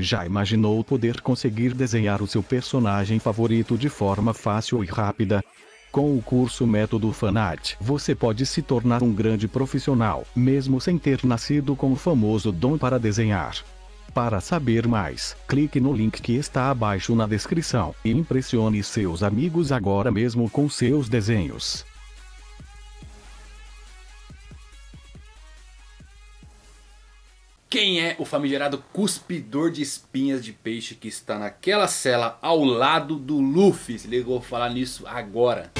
Já imaginou poder conseguir desenhar o seu personagem favorito de forma fácil e rápida? Com o curso Método Fanart, você pode se tornar um grande profissional, mesmo sem ter nascido com o famoso dom para desenhar. Para saber mais, clique no link que está abaixo na descrição e impressione seus amigos agora mesmo com seus desenhos. Quem é o famigerado cuspidor de espinhas de peixe que está naquela cela ao lado do Luffy? Se liga, eu vou falar nisso agora.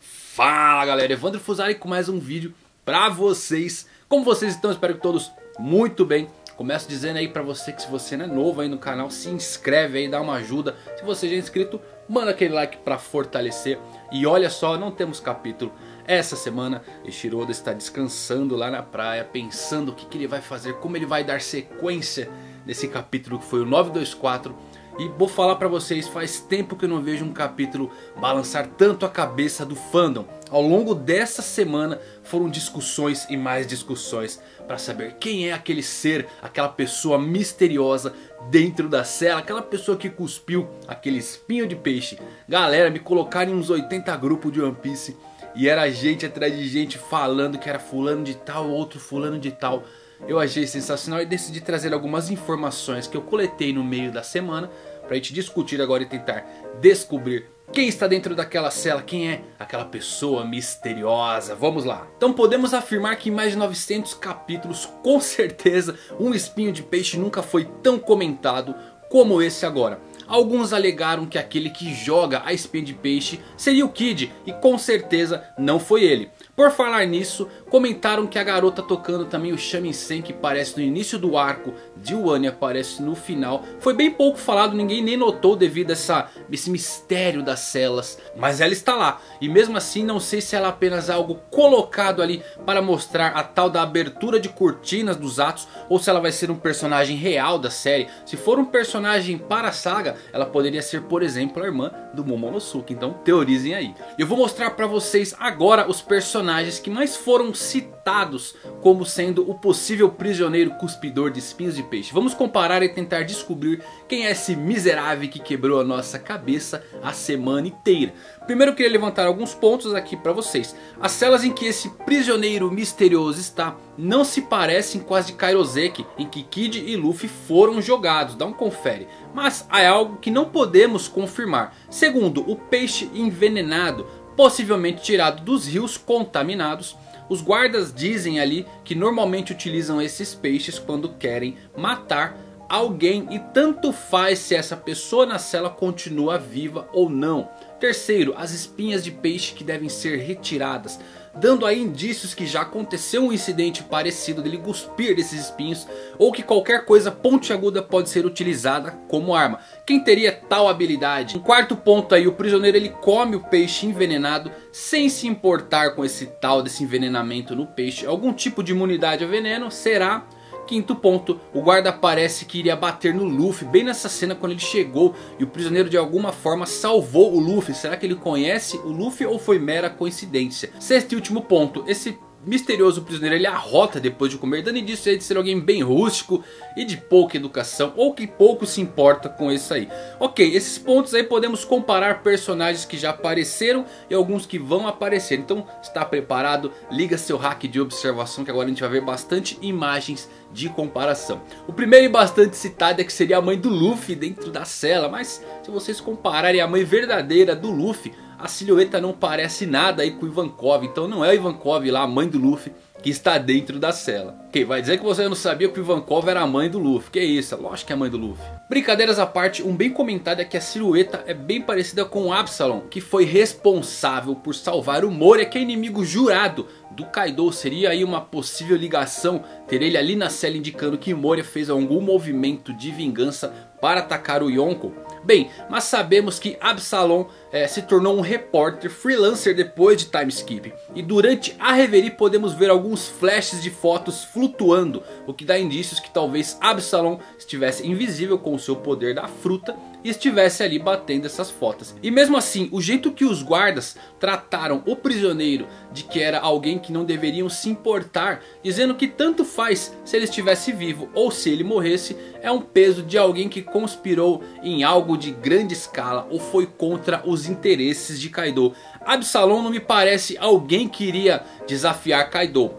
Fala galera, Evandro Fusari com mais um vídeo pra vocês. Como vocês estão? Espero que todos muito bem. Começo dizendo aí pra você que se você não é novo aí no canal, se inscreve aí, dá uma ajuda. Se você já é inscrito, manda aquele like pra fortalecer. E olha só, não temos capítulo essa semana. Ishiroda está descansando lá na praia, pensando o que, que ele vai fazer, como ele vai dar sequência nesse capítulo que foi o 924 e vou falar pra vocês, faz tempo que eu não vejo um capítulo balançar tanto a cabeça do fandom. Ao longo dessa semana foram discussões e mais discussões para saber quem é aquele ser, aquela pessoa misteriosa dentro da cela, aquela pessoa que cuspiu aquele espinho de peixe. Galera, me colocaram em uns 80 grupos de One Piece e era gente atrás de gente falando que era fulano de tal, outro fulano de tal eu achei sensacional e decidi trazer algumas informações que eu coletei no meio da semana para a gente discutir agora e tentar descobrir quem está dentro daquela cela, quem é aquela pessoa misteriosa, vamos lá. Então podemos afirmar que em mais de 900 capítulos, com certeza, um espinho de peixe nunca foi tão comentado como esse agora. Alguns alegaram que aquele que joga a espinha de peixe seria o Kid e com certeza não foi ele. Por falar nisso, comentaram que a garota tocando também o shamisen que aparece no início do arco de Wano aparece no final. Foi bem pouco falado, ninguém nem notou devido a essa, esse mistério das celas. Mas ela está lá e mesmo assim não sei se ela é apenas algo colocado ali para mostrar a tal da abertura de cortinas dos atos. Ou se ela vai ser um personagem real da série. Se for um personagem para a saga, ela poderia ser por exemplo a irmã do Momonosuke. Então teorizem aí. Eu vou mostrar para vocês agora os personagens que mais foram citados como sendo o possível prisioneiro cuspidor de espinhos de peixe. Vamos comparar e tentar descobrir quem é esse miserável que quebrou a nossa cabeça a semana inteira. Primeiro eu queria levantar alguns pontos aqui para vocês. As celas em que esse prisioneiro misterioso está não se parecem com as de Kairoseki em que Kid e Luffy foram jogados, dá um confere. Mas há algo que não podemos confirmar. Segundo, o peixe envenenado possivelmente tirado dos rios contaminados. Os guardas dizem ali que normalmente utilizam esses peixes quando querem matar alguém e tanto faz se essa pessoa na cela continua viva ou não. Terceiro, as espinhas de peixe que devem ser retiradas dando aí indícios que já aconteceu um incidente parecido dele cuspir desses espinhos ou que qualquer coisa pontiaguda pode ser utilizada como arma. Quem teria tal habilidade? Um quarto ponto aí, o prisioneiro ele come o peixe envenenado sem se importar com esse tal desse envenenamento no peixe. Algum tipo de imunidade ao veneno será Quinto ponto, o guarda parece que iria bater no Luffy bem nessa cena quando ele chegou e o prisioneiro de alguma forma salvou o Luffy. Será que ele conhece o Luffy ou foi mera coincidência? Sexto e último ponto, esse misterioso prisioneiro ele arrota depois de comer, dando indício de ser alguém bem rústico e de pouca educação, ou que pouco se importa com isso aí. Ok, esses pontos aí podemos comparar personagens que já apareceram e alguns que vão aparecer. Então, está preparado? Liga seu hack de observação que agora a gente vai ver bastante imagens de comparação. O primeiro e bastante citado é que seria a mãe do Luffy dentro da cela, mas se vocês compararem a mãe verdadeira do Luffy a silhueta não parece nada aí com o Ivankov. Então não é o Ivankov lá, a mãe do Luffy, que está dentro da cela. Ok, vai dizer que você não sabia que o Ivankov era a mãe do Luffy. Que isso, lógico que é a mãe do Luffy. Brincadeiras à parte, um bem comentado é que a silhueta é bem parecida com Absalom. Que foi responsável por salvar o Moria, que é inimigo jurado do Kaido. Seria aí uma possível ligação ter ele ali na cela indicando que Moria fez algum movimento de vingança para atacar o Yonko. Bem, mas sabemos que Absalom é, se tornou um repórter freelancer depois de time skip. E durante a reverie podemos ver alguns flashes de fotos flutuando. O que dá indícios que talvez Absalom estivesse invisível com o seu poder da fruta. e estivesse ali batendo essas fotos. E mesmo assim, o jeito que os guardas trataram o prisioneiro de que era alguém que não deveriam se importar, dizendo que tanto faz se ele estivesse vivo ou se ele morresse, é um peso de alguém que conspirou em algo de grande escala ou foi contra os interesses de Kaido. Absalom não me parece alguém que iria desafiar Kaido.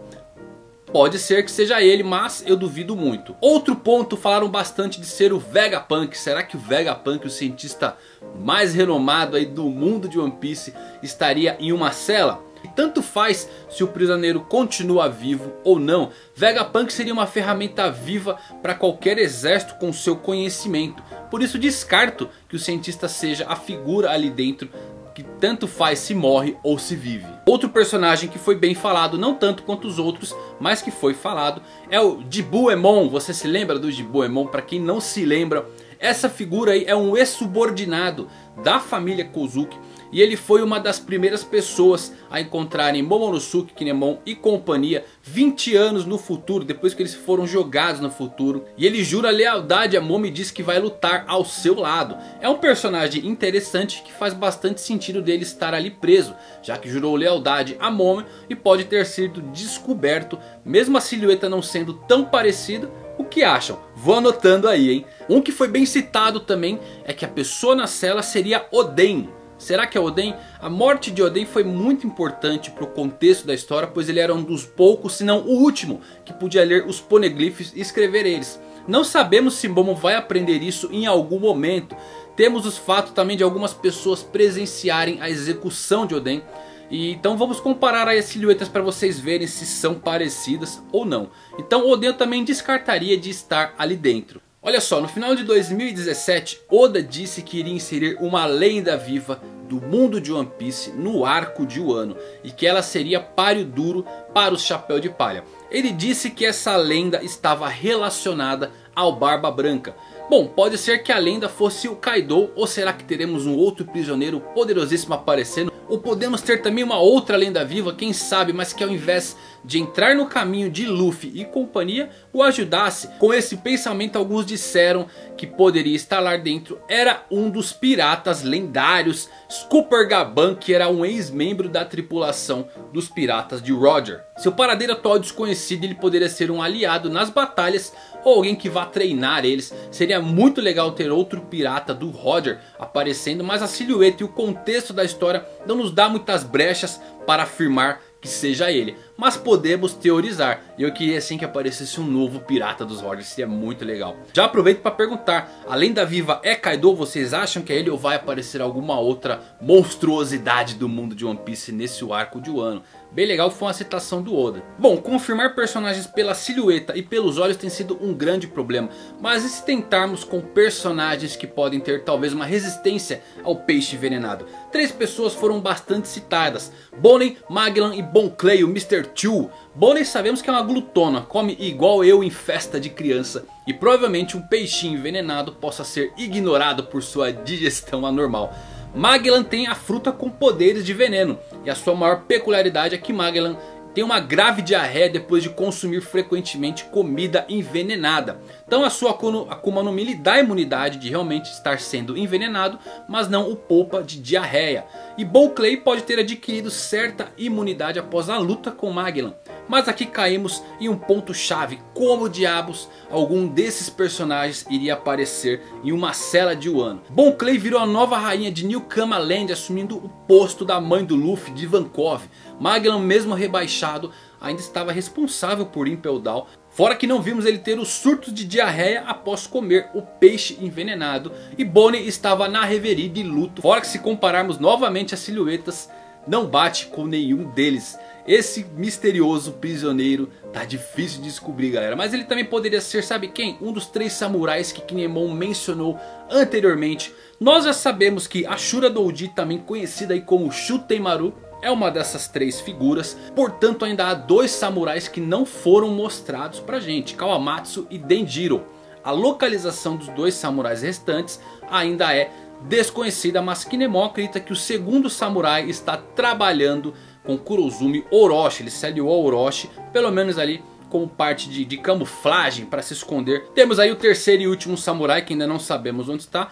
Pode ser que seja ele, mas eu duvido muito. Outro ponto, falaram bastante de ser o Vegapunk. Será que o Vegapunk, o cientista mais renomado aí do mundo de One Piece, estaria em uma cela? Tanto faz se o prisioneiro continua vivo ou não. Vegapunk seria uma ferramenta viva para qualquer exército com seu conhecimento. Por isso descarto que o cientista seja a figura ali dentro que tanto faz se morre ou se vive. Outro personagem que foi bem falado, não tanto quanto os outros, mas que foi falado, é o Jibuemon. Você se lembra do Jibuemon? Para quem não se lembra, essa figura aí é um ex-subordinado da família Kozuki e ele foi uma das primeiras pessoas a encontrarem Momonosuke, Kinemon e companhia 20 anos no futuro, depois que eles foram jogados no futuro. E ele jura lealdade a Momo e diz que vai lutar ao seu lado. É um personagem interessante que faz bastante sentido dele estar ali preso, já que jurou lealdade a Momo e pode ter sido descoberto, mesmo a silhueta não sendo tão parecida, o que acham? Vou anotando aí, hein? Um que foi bem citado também é que a pessoa na cela seria Oden. Será que é Oden? A morte de Oden foi muito importante para o contexto da história, pois ele era um dos poucos, se não o último, que podia ler os poneglyphs e escrever eles. Não sabemos se Momo vai aprender isso em algum momento. Temos os fatos também de algumas pessoas presenciarem a execução de Oden. E então vamos comparar as silhuetas para vocês verem se são parecidas ou não. Então Oden também descartaria de estar ali dentro. Olha só, no final de 2017, Oda disse que iria inserir uma lenda viva do mundo de One Piece no arco de Wano e que ela seria páreo duro para o Chapéu de Palha. Ele disse que essa lenda estava relacionada ao Barba Branca. Bom, pode ser que a lenda fosse o Kaido ou será que teremos um outro prisioneiro poderosíssimo aparecendo? Ou podemos ter também uma outra lenda viva, quem sabe, mas que ao invés de entrar no caminho de Luffy e companhia, o ajudasse. Com esse pensamento alguns disseram que poderia estar lá dentro era um dos piratas lendários Scooper Gaban, que era um ex-membro da tripulação dos piratas de Roger. Seu paradeiro atual desconhecido, ele poderia ser um aliado nas batalhas ou alguém que vá treinar eles. Seria muito legal ter outro pirata do Roger aparecendo, mas a silhueta e o contexto da história não nos dá muitas brechas para afirmar que seja ele. Mas podemos teorizar. E eu queria assim que aparecesse um novo pirata dos Rogers. Seria muito legal. Já aproveito para perguntar. Além da Viva é Kaido. Vocês acham que é ele ou vai aparecer alguma outra monstruosidade do mundo de One Piece nesse arco de Wano? Bem legal foi uma citação do Oda. Bom, confirmar personagens pela silhueta e pelos olhos tem sido um grande problema. Mas e se tentarmos com personagens que podem ter talvez uma resistência ao peixe envenenado? Três pessoas foram bastante citadas. Bonnie, Magellan e Bon Clay, o Mr. Chu. Bonnie sabemos que é uma glutona, come igual eu em festa de criança. E provavelmente um peixinho envenenado possa ser ignorado por sua digestão anormal. Magellan tem a fruta com poderes de veneno. E a sua maior peculiaridade é que Magellan tem uma grave diarreia depois de consumir frequentemente comida envenenada. Então a sua Akuma no Mi lhe dá a imunidade de realmente estar sendo envenenado, mas não o poupa de diarreia. E Clay pode ter adquirido certa imunidade após a luta com Magellan. Mas aqui caímos em um ponto chave, como diabos algum desses personagens iria aparecer em uma cela de Wano. Clay virou a nova rainha de New Kama Land assumindo o posto da mãe do Luffy de Vankov. Magellan mesmo rebaixado ainda estava responsável por Impel Down. Fora que não vimos ele ter os surtos de diarreia após comer o peixe envenenado. E Bonnie estava na reverie de luto. Fora que se compararmos novamente as silhuetas, não bate com nenhum deles. Esse misterioso prisioneiro tá difícil de descobrir galera. Mas ele também poderia ser, sabe quem? Um dos três samurais que Kinemon mencionou anteriormente. Nós já sabemos que Ashura Doji, também conhecida aí como Shuteimaru, é uma dessas três figuras. Portanto ainda há dois samurais que não foram mostrados pra gente. Kawamatsu e Denjiro. A localização dos dois samurais restantes ainda é desconhecida. Mas Kinemon acredita que o segundo samurai está trabalhando com Kurozumi Orochi. Ele se aliou Orochi, pelo menos ali como parte de, de camuflagem para se esconder. Temos aí o terceiro e último samurai que ainda não sabemos onde está.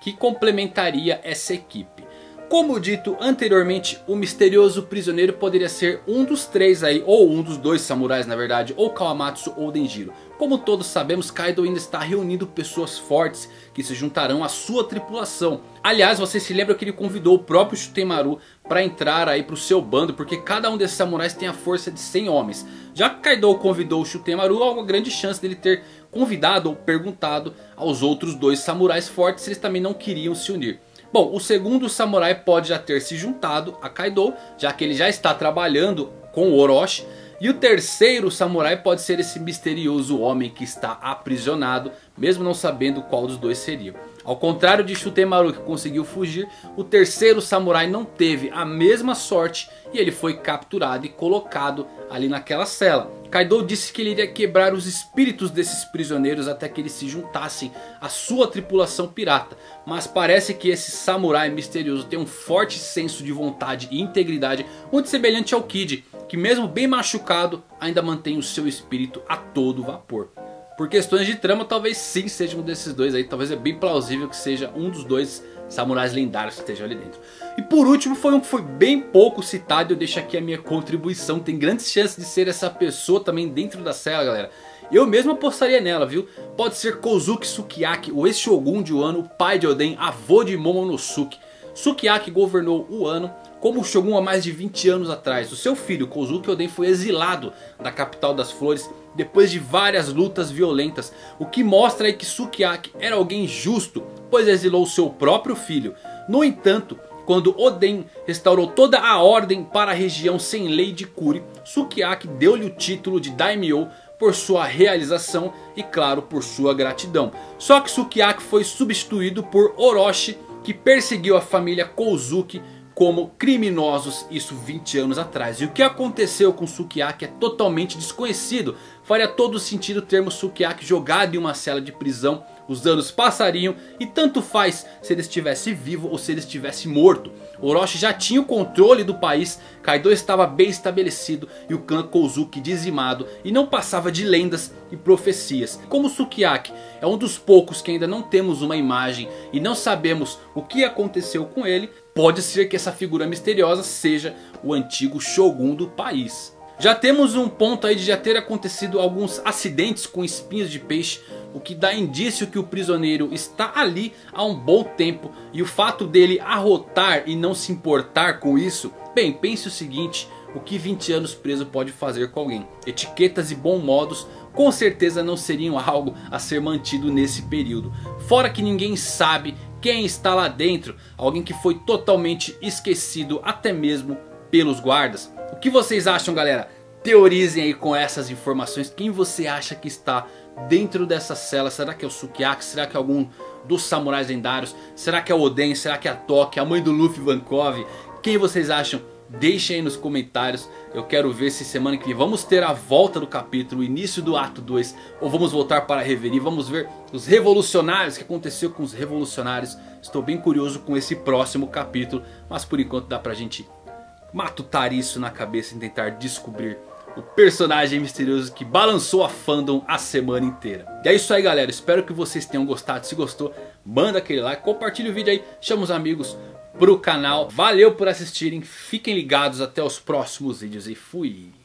que complementaria essa equipe. Como dito anteriormente, o misterioso prisioneiro poderia ser um dos três aí, ou um dos dois samurais na verdade, ou Kawamatsu ou Denjiro. Como todos sabemos, Kaido ainda está reunindo pessoas fortes que se juntarão à sua tripulação. Aliás, você se lembra que ele convidou o próprio Shutemaru para entrar aí para o seu bando, porque cada um desses samurais tem a força de 100 homens. Já que Kaido convidou o Shutemaru, há uma grande chance dele ter convidado ou perguntado aos outros dois samurais fortes se eles também não queriam se unir. Bom, o segundo samurai pode já ter se juntado a Kaido, já que ele já está trabalhando com Orochi. E o terceiro samurai pode ser esse misterioso homem que está aprisionado, mesmo não sabendo qual dos dois seria. Ao contrário de Shutemaru que conseguiu fugir, o terceiro samurai não teve a mesma sorte e ele foi capturado e colocado ali naquela cela. Kaido disse que ele iria quebrar os espíritos desses prisioneiros até que eles se juntassem à sua tripulação pirata. Mas parece que esse samurai misterioso tem um forte senso de vontade e integridade, muito semelhante ao Kid, que mesmo bem machucado ainda mantém o seu espírito a todo vapor. Por questões de trama talvez sim seja um desses dois aí, talvez é bem plausível que seja um dos dois samurais lendários que estejam ali dentro. E por último foi um que foi bem pouco citado, eu deixo aqui a minha contribuição, tem grandes chances de ser essa pessoa também dentro da cela galera. Eu mesmo apostaria nela, viu? Pode ser Kozuki Sukiyaki, o ex-shogun de Wano, pai de Oden, avô de Momonosuke. Sukiyaki governou o Wano como Shogun há mais de 20 anos atrás. O seu filho Kozuki Oden foi exilado da capital das flores depois de várias lutas violentas. O que mostra aí que Sukiyaki era alguém justo, pois exilou seu próprio filho. No entanto, quando Oden restaurou toda a ordem para a região sem lei de Kuri, Sukiyaki deu-lhe o título de Daimyo por sua realização e claro por sua gratidão. Só que Sukiyaki foi substituído por Orochi que perseguiu a família Kozuki como criminosos, isso 20 anos atrás. E o que aconteceu com Sukiyaki é totalmente desconhecido. Faria todo sentido termos Sukiyaki jogado em uma cela de prisão. Os anos passariam e tanto faz se ele estivesse vivo ou se ele estivesse morto. Orochi já tinha o controle do país, Kaido estava bem estabelecido e o clã Kozuki dizimado e não passava de lendas e profecias. Como Sukiyaki é um dos poucos que ainda não temos uma imagem e não sabemos o que aconteceu com ele, pode ser que essa figura misteriosa seja o antigo Shogun do país. Já temos um ponto aí de já ter acontecido alguns acidentes com espinhos de peixe. O que dá indício que o prisioneiro está ali há um bom tempo. E o fato dele arrotar e não se importar com isso. Bem, pense o seguinte. O que 20 anos preso pode fazer com alguém? Etiquetas e bons modos com certeza não seriam algo a ser mantido nesse período. Fora que ninguém sabe quem está lá dentro. Alguém que foi totalmente esquecido até mesmo pelos guardas. O que vocês acham galera? Teorizem aí com essas informações. Quem você acha que está dentro dessa cela? Será que é o Sukiyaki? Será que é algum dos samurais lendários? Será que é o Oden? Será que é a Toki? A mãe do Luffy Vankov? Quem vocês acham? Deixem aí nos comentários. Eu quero ver se semana que vem vamos ter a volta do capítulo, o início do ato 2. Ou vamos voltar para a Reverie. Vamos ver os revolucionários, o que aconteceu com os revolucionários. Estou bem curioso com esse próximo capítulo. Mas por enquanto dá pra gente matutar isso na cabeça e tentar descobrir o personagem misterioso que balançou a fandom a semana inteira. E é isso aí galera, espero que vocês tenham gostado. Se gostou, manda aquele like, compartilha o vídeo aí, chama os amigos pro canal. Valeu por assistirem, fiquem ligados até os próximos vídeos e fui!